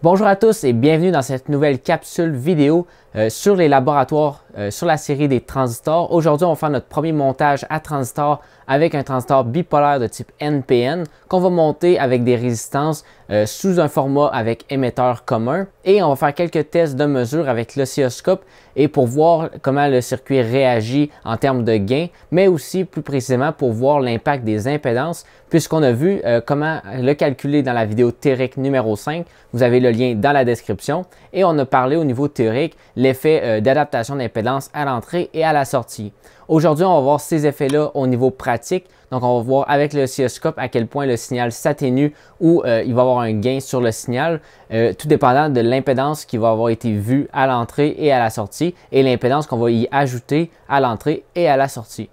Bonjour à tous et bienvenue dans cette nouvelle capsule vidéo euh, sur les laboratoires euh, sur la série des transistors. Aujourd'hui, on va faire notre premier montage à transistor avec un transistor bipolaire de type NPN qu'on va monter avec des résistances euh, sous un format avec émetteur commun. Et on va faire quelques tests de mesure avec l'oscilloscope et pour voir comment le circuit réagit en termes de gain, mais aussi plus précisément pour voir l'impact des impédances puisqu'on a vu comment le calculer dans la vidéo théorique numéro 5. Vous avez le lien dans la description. Et on a parlé au niveau théorique l'effet euh, d'adaptation d'impédance à l'entrée et à la sortie. Aujourd'hui, on va voir ces effets-là au niveau pratique. Donc, on va voir avec le oscilloscope à quel point le signal s'atténue ou euh, il va avoir un gain sur le signal, euh, tout dépendant de l'impédance qui va avoir été vue à l'entrée et à la sortie et l'impédance qu'on va y ajouter à l'entrée et à la sortie.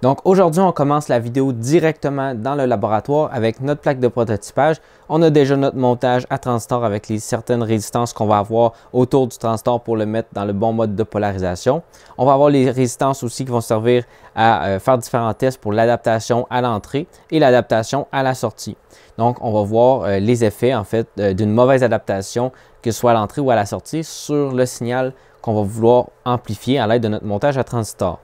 Donc aujourd'hui, on commence la vidéo directement dans le laboratoire avec notre plaque de prototypage. On a déjà notre montage à transistor avec les certaines résistances qu'on va avoir autour du transistor pour le mettre dans le bon mode de polarisation. On va avoir les résistances aussi qui vont servir à euh, faire différents tests pour l'adaptation à l'entrée et l'adaptation à la sortie. Donc on va voir euh, les effets en fait euh, d'une mauvaise adaptation que ce soit à l'entrée ou à la sortie sur le signal qu'on va vouloir amplifier à l'aide de notre montage à transistor.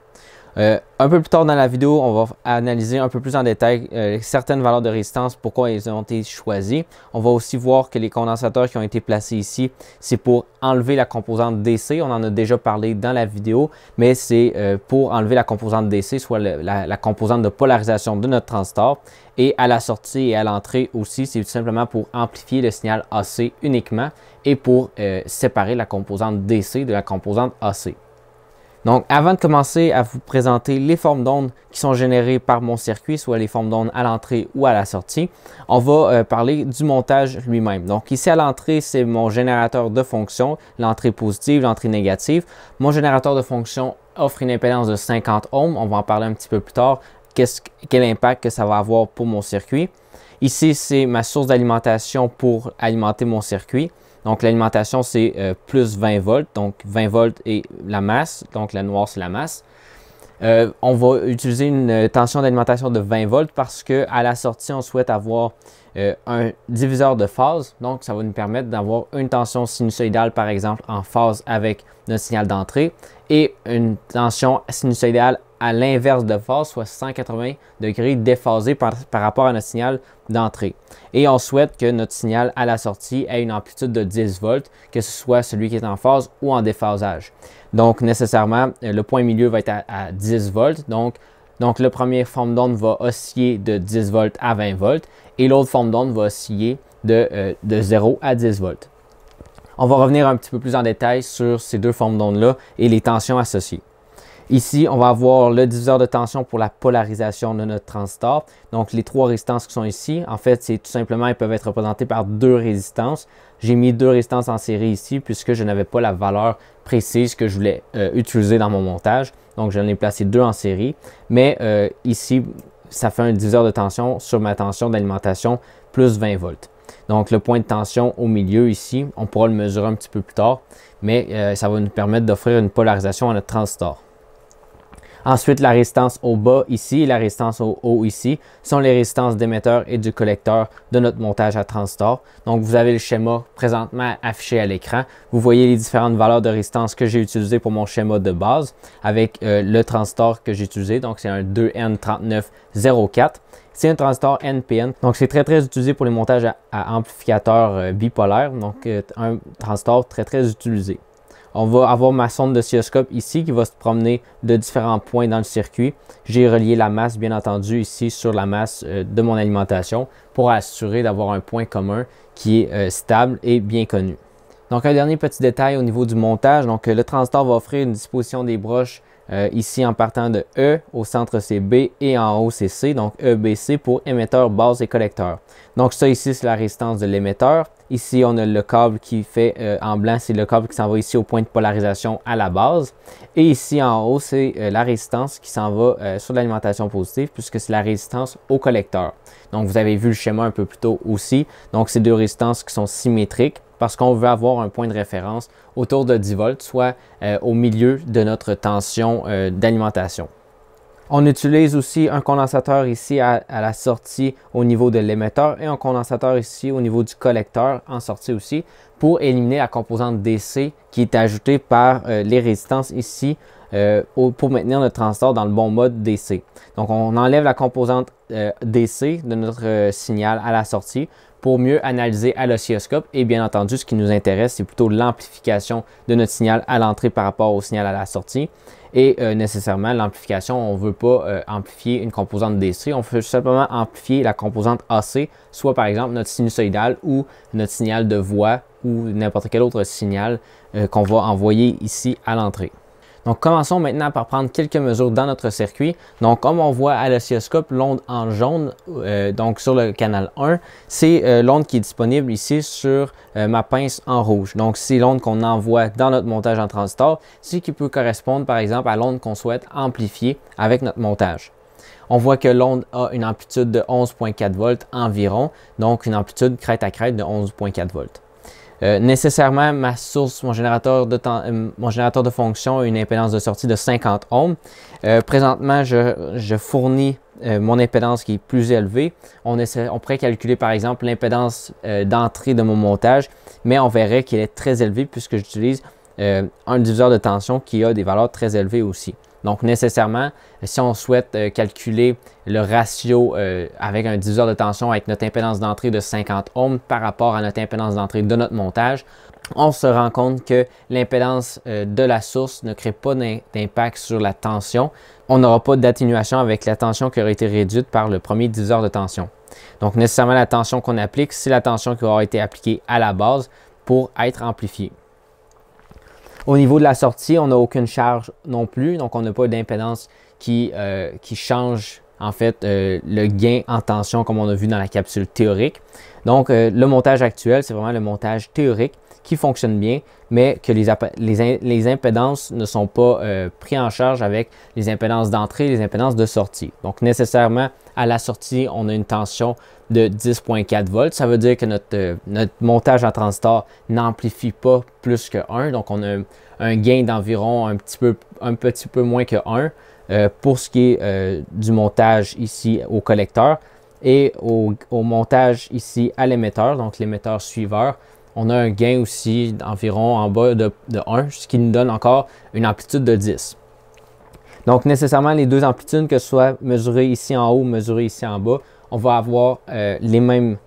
Euh, un peu plus tard dans la vidéo, on va analyser un peu plus en détail euh, certaines valeurs de résistance, pourquoi elles ont été choisies. On va aussi voir que les condensateurs qui ont été placés ici, c'est pour enlever la composante DC. On en a déjà parlé dans la vidéo, mais c'est euh, pour enlever la composante DC, soit la, composante de polarisation de notre transistor. Et à la sortie et à l'entrée aussi, c'est tout simplement pour amplifier le signal AC uniquement et pour séparer la composante DC de la composante AC. Donc, avant de commencer à vous présenter les formes d'ondes qui sont générées par mon circuit, soit les formes d'ondes à l'entrée ou à la sortie, on va euh, parler du montage lui-même. Donc, ici à l'entrée, c'est mon générateur de fonctions, l'entrée positive, l'entrée négative. Mon générateur de fonctions offre une impédance de 50 ohms. On va en parler un petit peu plus tard. quel impact que ça va avoir pour mon circuit? Ici, c'est ma source d'alimentation pour alimenter mon circuit. Donc l'alimentation, c'est euh, plus 20 volts. Donc 20 volts et la masse. Donc la noire, c'est la masse. Euh, on va utiliser une euh, tension d'alimentation de 20 volts parce qu'à la sortie, on souhaite avoir un diviseur de phase. Donc, ça va nous permettre d'avoir une tension sinusoïdale, par exemple, en phase avec notre signal d'entrée et une tension sinusoïdale à l'inverse de phase, soit 180 degrés déphasé par, rapport à notre signal d'entrée. Et on souhaite que notre signal à la sortie ait une amplitude de 10 volts, que ce soit celui qui est en phase ou en déphasage. Donc, nécessairement, le point milieu va être à, 10 volts. Donc, donc, la première forme d'onde va osciller de 10 volts à 20 volts et l'autre forme d'onde va osciller de, euh, de 0 à 10 volts. On va revenir un petit peu plus en détail sur ces deux formes d'onde-là et les tensions associées. Ici, on va avoir le diviseur de tension pour la polarisation de notre transistor. Donc, les trois résistances qui sont ici, en fait, c'est tout simplement, elles peuvent être représentées par deux résistances. J'ai mis deux résistances en série ici puisque je n'avais pas la valeur précise que je voulais euh, utiliser dans mon montage. Donc, j'en ai placé deux en série. Mais euh, ici, ça fait un diviseur de tension sur ma tension d'alimentation plus 20 volts. Donc, le point de tension au milieu ici, on pourra le mesurer un petit peu plus tard, mais euh, ça va nous permettre d'offrir une polarisation à notre transistor. Ensuite, la résistance au bas ici et la résistance au haut ici sont les résistances d'émetteur et du collecteur de notre montage à transistor. Donc, vous avez le schéma présentement affiché à l'écran. Vous voyez les différentes valeurs de résistance que j'ai utilisées pour mon schéma de base avec euh, le transistor que j'ai utilisé. Donc, c'est un 2N3904. C'est un transistor NPN. Donc, c'est très, très utilisé pour les montages à, amplificateurs euh, bipolaires. Donc, euh, un transistor très, très utilisé. On va avoir ma sonde de ici qui va se promener de différents points dans le circuit. J'ai relié la masse, bien entendu, ici sur la masse euh, de mon alimentation pour assurer d'avoir un point commun qui est euh, stable et bien connu. Donc, un dernier petit détail au niveau du montage. Donc, le transistor va offrir une disposition des broches euh, ici en partant de E, au centre c'est B et en haut c'est C, donc EBC pour émetteur, base et collecteur. Donc ça ici c'est la résistance de l'émetteur. Ici on a le câble qui fait euh, en blanc, c'est le câble qui s'en va ici au point de polarisation à la base. Et ici en haut c'est euh, la résistance qui s'en va sur l'alimentation positive puisque c'est la résistance au collecteur. Donc vous avez vu le schéma un peu plus tôt aussi. Donc c'est deux résistances qui sont symétriques parce qu'on veut avoir un point de référence autour de 10 volts, soit euh, au milieu de notre tension euh, d'alimentation. On utilise aussi un condensateur ici à, la sortie au niveau de l'émetteur et un condensateur ici au niveau du collecteur en sortie aussi pour éliminer la composante DC qui est ajoutée par euh, les résistances ici pour maintenir notre transistor dans le bon mode DC. Donc on enlève la composante DC de notre signal à la sortie pour mieux analyser à l'oscilloscope. Et bien entendu, ce qui nous intéresse, c'est plutôt l'amplification de notre signal à l'entrée par rapport au signal à la sortie. Et euh, nécessairement, l'amplification, on ne veut pas euh, amplifier une composante DC, on veut simplement amplifier la composante AC, soit par exemple notre sinusoïdal ou notre signal de voix ou n'importe quel autre signal euh, qu'on va envoyer ici à l'entrée. Donc, commençons maintenant par prendre quelques mesures dans notre circuit. Donc, comme on voit à l'oscilloscope, l'onde en jaune, euh, donc sur le canal 1, c'est euh, l'onde qui est disponible ici sur euh, ma pince en rouge. Donc, c'est l'onde qu'on envoie dans notre montage en transistor, ce qui peut correspondre par exemple à l'onde qu'on souhaite amplifier avec notre montage. On voit que l'onde a une amplitude de 11.4 volts environ, donc une amplitude crête à crête de 11.4 volts. Euh, nécessairement, ma source, mon générateur, de euh, mon générateur de fonction a une impédance de sortie de 50 ohms. Euh, présentement, je, fournis mon impédance qui est plus élevée. On, on pourrait calculer par exemple l'impédance d'entrée de mon montage, mais on verrait qu'elle est très élevée puisque j'utilise un diviseur de tension qui a des valeurs très élevées aussi. Donc, nécessairement, si on souhaite euh, calculer le ratio euh, avec un diviseur de tension avec notre impédance d'entrée de 50 ohms par rapport à notre impédance d'entrée de notre montage, on se rend compte que l'impédance euh, de la source ne crée pas d'impact sur la tension. On n'aura pas d'atténuation avec la tension qui aurait été réduite par le premier diviseur de tension. Donc, nécessairement, la tension qu'on applique, c'est la tension qui aura été appliquée à la base pour être amplifiée. Au niveau de la sortie, on n'a aucune charge non plus, donc on n'a pas d'impédance qui, euh, change en fait euh, le gain en tension comme on a vu dans la capsule théorique. Donc euh, le montage actuel, c'est vraiment le montage théorique qui fonctionne bien, mais que les, impédances ne sont pas pris en charge avec les impédances d'entrée et les impédances de sortie. Donc nécessairement, à la sortie, on a une tension de 10.4 volts. Ça veut dire que notre, notre montage en transistor n'amplifie pas plus que 1. Donc on a un, gain d'environ un, petit peu, un peu moins que 1 euh, pour ce qui est euh, du montage ici au collecteur. Et au, montage ici à l'émetteur, donc l'émetteur suiveur, on a un gain aussi d'environ en bas de, de 1, ce qui nous donne encore une amplitude de 10. Donc, nécessairement, les deux amplitudes, que ce soit mesurées ici en haut, mesurées ici en bas, on va avoir euh, les, mêmes,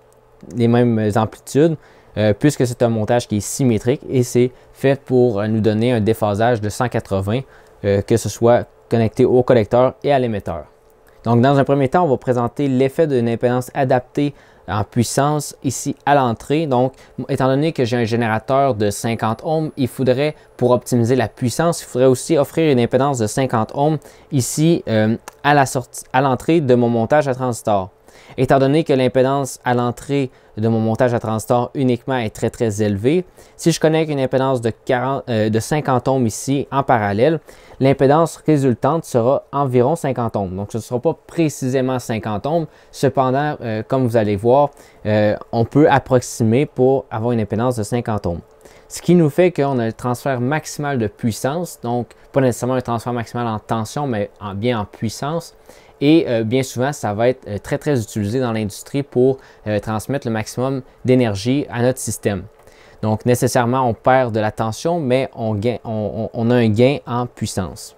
les mêmes amplitudes euh, puisque c'est un montage qui est symétrique et c'est fait pour euh, nous donner un déphasage de 180, que ce soit connecté au collecteur et à l'émetteur. Donc, dans un premier temps, on va présenter l'effet d'une impédance adaptée en puissance ici à l'entrée. Donc, étant donné que j'ai un générateur de 50 ohms, il pour optimiser la puissance, il faudrait aussi offrir une impédance de 50 ohms ici sortie, à l'entrée de mon montage à transistor. Étant donné que l'impédance à l'entrée de mon montage à transistor uniquement est très très élevée, si je connecte une impédance de, 40, euh, de 50 ohms ici en parallèle, l'impédance résultante sera environ 50 ohms. Donc ce ne sera pas précisément 50 ohms, cependant, euh, comme vous allez voir, euh, on peut approximer pour avoir une impédance de 50 ohms. Ce qui nous fait qu'on a le transfert maximal de puissance, donc pas nécessairement un transfert maximal en tension, mais bien en puissance. Et euh, bien souvent, ça va être euh, très, très utilisé dans l'industrie pour euh, transmettre le maximum d'énergie à notre système. Donc, nécessairement, on perd de la tension, mais on, a un gain en puissance.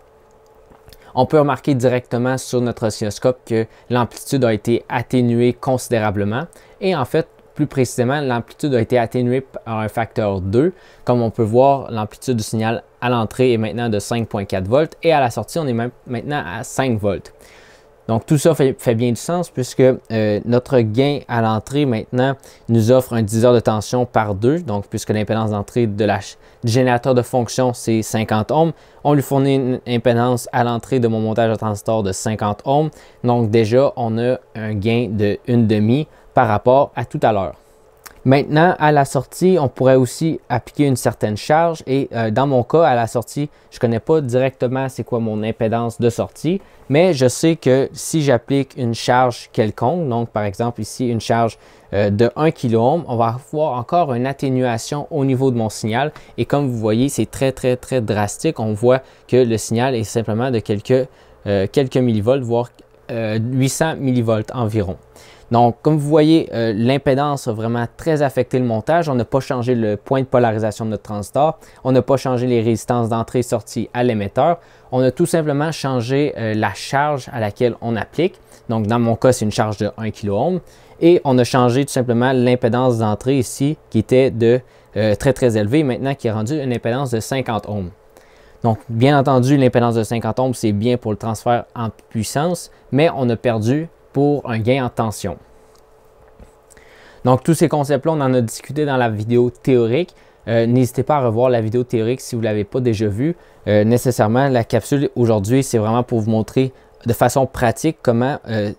On peut remarquer directement sur notre oscilloscope que l'amplitude a été atténuée considérablement. Et en fait, plus précisément, l'amplitude a été atténuée par un facteur 2. Comme on peut voir, l'amplitude du signal à l'entrée est maintenant de 5.4 volts et à la sortie, on est maintenant à 5 volts. Donc tout ça fait, bien du sens puisque euh, notre gain à l'entrée maintenant nous offre un diviseur de tension par deux. Donc puisque l'impédance d'entrée de la, du générateur de fonction c'est 50 ohms, on lui fournit une impédance à l'entrée de mon montage de transistor de 50 ohms. Donc déjà on a un gain de une demi par rapport à tout à l'heure. Maintenant, à la sortie, on pourrait aussi appliquer une certaine charge et euh, dans mon cas, à la sortie, je ne connais pas directement c'est quoi mon impédance de sortie, mais je sais que si j'applique une charge quelconque, donc par exemple ici une charge euh, de 1 kΩ, on va avoir encore une atténuation au niveau de mon signal et comme vous voyez, c'est très très très drastique. On voit que le signal est simplement de quelques, euh, quelques millivolts, voire 800 millivolts environ. Donc, comme vous voyez, euh, l'impédance a vraiment très affecté le montage. On n'a pas changé le point de polarisation de notre transistor. On n'a pas changé les résistances d'entrée et sortie à l'émetteur. On a tout simplement changé euh, la charge à laquelle on applique. Donc, dans mon cas, c'est une charge de 1 kΩ. Et on a changé tout simplement l'impédance d'entrée ici, qui était de euh, très très élevée, maintenant qui est rendue une impédance de 50 ohms. Donc, bien entendu, l'impédance de 50 ohms, c'est bien pour le transfert en puissance, mais on a perdu pour un gain en tension. Donc, tous ces concepts-là, on en a discuté dans la vidéo théorique. Euh, n'hésitez pas à revoir la vidéo théorique si vous ne l'avez pas déjà vue. Euh, nécessairement, la capsule aujourd'hui, c'est vraiment pour vous montrer de façon pratique comment euh,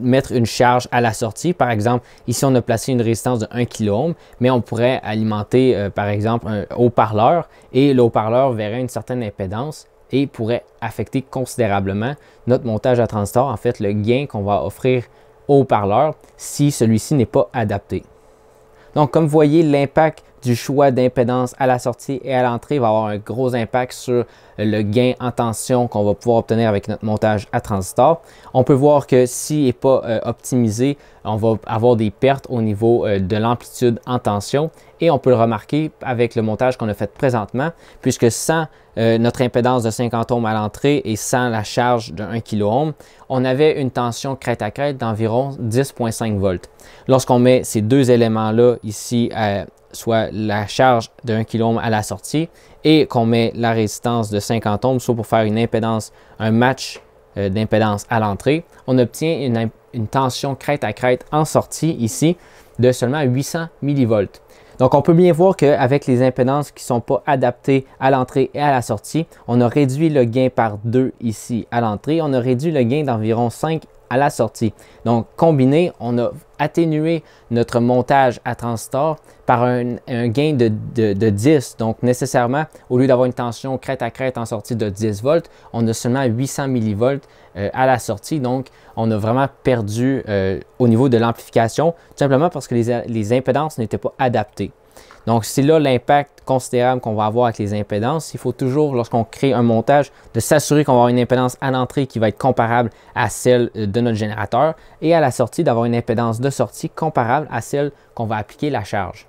mettre une charge à la sortie. Par exemple, ici, on a placé une résistance de 1 kΩ, mais on pourrait alimenter, par exemple, un haut-parleur et le haut-parleur verrait une certaine impédance et pourrait affecter considérablement notre montage à transistor, en fait le gain qu'on va offrir au haut-parleur si celui-ci n'est pas adapté. Donc comme vous voyez, l'impact du choix d'impédance à la sortie et à l'entrée va avoir un gros impact sur le gain en tension qu'on va pouvoir obtenir avec notre montage à transistor. On peut voir que s'il n'est pas euh, optimisé, on va avoir des pertes au niveau euh, de l'amplitude en tension et on peut le remarquer avec le montage qu'on a fait présentement puisque sans euh, notre impédance de 50 ohms à l'entrée et sans la charge de 1 kΩ, on avait une tension crête à crête d'environ 10.5 volts. Lorsqu'on met ces deux éléments-là ici soit la charge de 1 kΩ à la sortie et qu'on met la résistance de 50 ohms, soit pour faire une impédance, un match euh, d'impédance à l'entrée, on obtient une, une, tension crête à crête en sortie ici de seulement 800 millivolts. Donc, on peut bien voir qu'avec les impédances qui ne sont pas adaptées à l'entrée et à la sortie, on a réduit le gain par 2 ici à l'entrée. On a réduit le gain d'environ 5 à la sortie. Donc, combiné, on a atténué notre montage à transistor par un, gain de, 10. Donc, nécessairement, au lieu d'avoir une tension crête à crête en sortie de 10 volts, on a seulement 800 millivolts euh, à la sortie. Donc, on a vraiment perdu euh, au niveau de l'amplification, tout simplement parce que les, les impédances n'étaient pas adaptées. Donc, c'est là l'impact considérable qu'on va avoir avec les impédances. Il faut toujours, lorsqu'on crée un montage, de s'assurer qu'on va avoir une impédance à l'entrée qui va être comparable à celle de notre générateur et à la sortie d'avoir une impédance de sortie comparable à celle qu'on va appliquer la charge.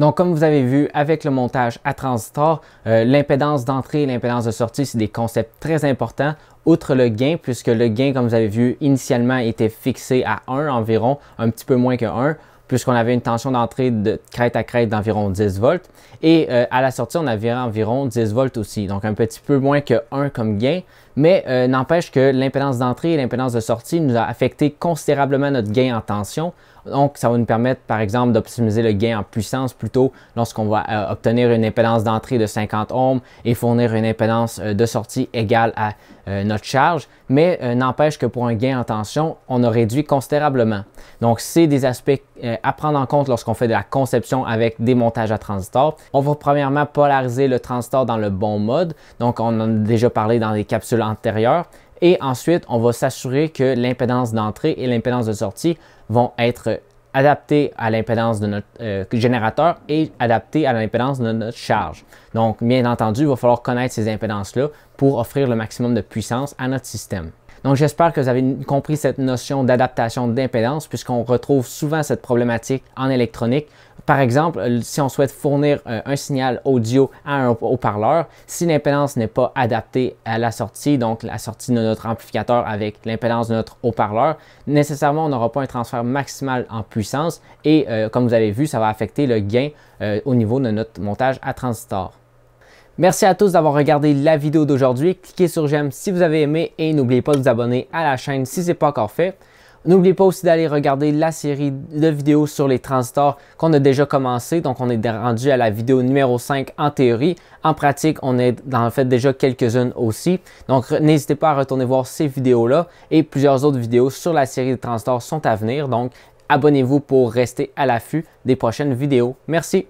Donc, comme vous avez vu avec le montage à transistor, euh, l'impédance d'entrée et l'impédance de sortie, c'est des concepts très importants, outre le gain, puisque le gain, comme vous avez vu, initialement était fixé à 1 environ, un petit peu moins que 1 puisqu'on avait une tension d'entrée de crête à crête d'environ 10 volts. Et euh, à la sortie, on avait environ 10 volts aussi, donc un petit peu moins que 1 comme gain. Mais euh, n'empêche que l'impédance d'entrée et l'impédance de sortie nous a affecté considérablement notre gain en tension. Donc, ça va nous permettre, par exemple, d'optimiser le gain en puissance plutôt lorsqu'on va euh, obtenir une impédance d'entrée de 50 ohms et fournir une impédance de sortie égale à notre charge. Mais n'empêche que pour un gain en tension, on a réduit considérablement. Donc, c'est des aspects à prendre en compte lorsqu'on fait de la conception avec des montages à transistors. On va premièrement polariser le transistor dans le bon mode. Donc, on en a déjà parlé dans les capsules antérieures. Et ensuite, on va s'assurer que l'impédance d'entrée et l'impédance de sortie vont être adaptées à l'impédance de notre euh, générateur et adaptées à l'impédance de notre charge. Donc, bien entendu, il va falloir connaître ces impédances-là pour offrir le maximum de puissance à notre système. Donc j'espère que vous avez compris cette notion d'adaptation d'impédance puisqu'on retrouve souvent cette problématique en électronique. Par exemple, euh, si on souhaite fournir euh, un signal audio à un haut-parleur, si l'impédance n'est pas adaptée à la sortie, donc la sortie de notre amplificateur avec l'impédance de notre haut-parleur, nécessairement on n'aura pas un transfert maximal en puissance et euh, comme vous avez vu, ça va affecter le gain au niveau de notre montage à transistor. Merci à tous d'avoir regardé la vidéo d'aujourd'hui. Cliquez sur j'aime si vous avez aimé et n'oubliez pas de vous abonner à la chaîne si ce n'est pas encore fait. N'oubliez pas aussi d'aller regarder la série de vidéos sur les transistors qu'on a déjà commencé. Donc, on est rendu à la vidéo numéro 5 en théorie. En pratique, on est en fait déjà quelques-unes aussi. Donc, n'hésitez pas à retourner voir ces vidéos-là et plusieurs autres vidéos sur la série de transistors sont à venir. Donc, abonnez-vous pour rester à l'affût des prochaines vidéos. Merci.